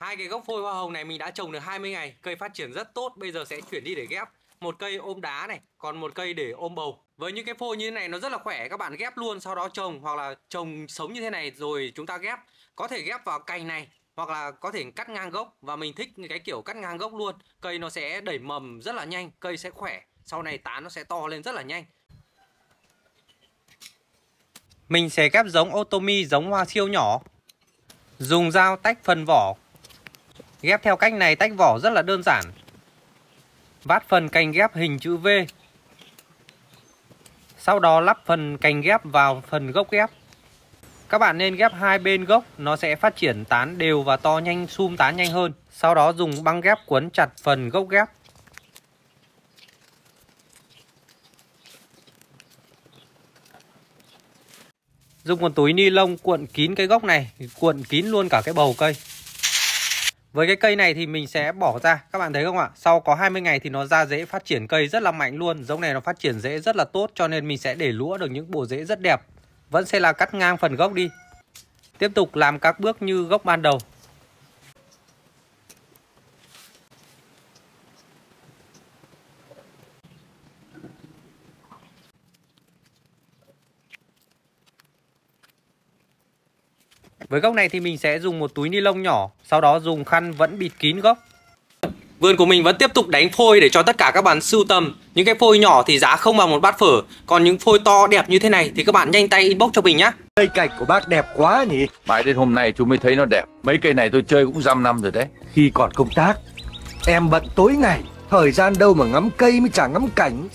Hai cái gốc phôi hoa hồng này mình đã trồng được 20 ngày, cây phát triển rất tốt, bây giờ sẽ chuyển đi để ghép. Một cây ôm đá này, còn một cây để ôm bầu. Với những cái phôi như thế này nó rất là khỏe, các bạn ghép luôn sau đó trồng hoặc là trồng sống như thế này rồi chúng ta ghép. Có thể ghép vào cành này hoặc là có thể cắt ngang gốc và mình thích cái kiểu cắt ngang gốc luôn. Cây nó sẽ đẩy mầm rất là nhanh, cây sẽ khỏe, sau này tán nó sẽ to lên rất là nhanh. Mình sẽ ghép giống Otomi giống hoa siêu nhỏ. Dùng dao tách phần vỏ Ghép theo cách này tách vỏ rất là đơn giản. Vát phần cành ghép hình chữ V. Sau đó lắp phần cành ghép vào phần gốc ghép. Các bạn nên ghép hai bên gốc, nó sẽ phát triển tán đều và to nhanh, sum tán nhanh hơn. Sau đó dùng băng ghép quấn chặt phần gốc ghép. Dùng một túi ni lông cuộn kín cái gốc này, cuộn kín luôn cả cái bầu cây. Với cái cây này thì mình sẽ bỏ ra, Các bạn thấy không ạ? Sau có 20 ngày thì nó ra rễ phát triển cây rất là mạnh luôn. Giống này nó phát triển rễ rất là tốt, Cho nên mình sẽ để lũa được những bộ rễ rất đẹp. Vẫn sẽ là cắt ngang phần gốc đi. Tiếp tục làm các bước như gốc ban đầu. Với gốc này thì mình sẽ dùng một túi ni lông nhỏ, sau đó dùng khăn vẫn bịt kín gốc. Vườn của mình vẫn tiếp tục đánh phôi để cho tất cả các bạn sưu tầm. Những cái phôi nhỏ thì giá không bằng một bát phở Còn những phôi to đẹp như thế này thì các bạn nhanh tay inbox cho mình nhé Cây cảnh của bác đẹp quá nhỉ? Mãi đến hôm nay chú mới thấy nó đẹp. Mấy cây này tôi chơi cũng dăm năm rồi đấy. Khi còn công tác Em bận tối ngày Thời gian đâu mà ngắm cây mới chả ngắm cảnh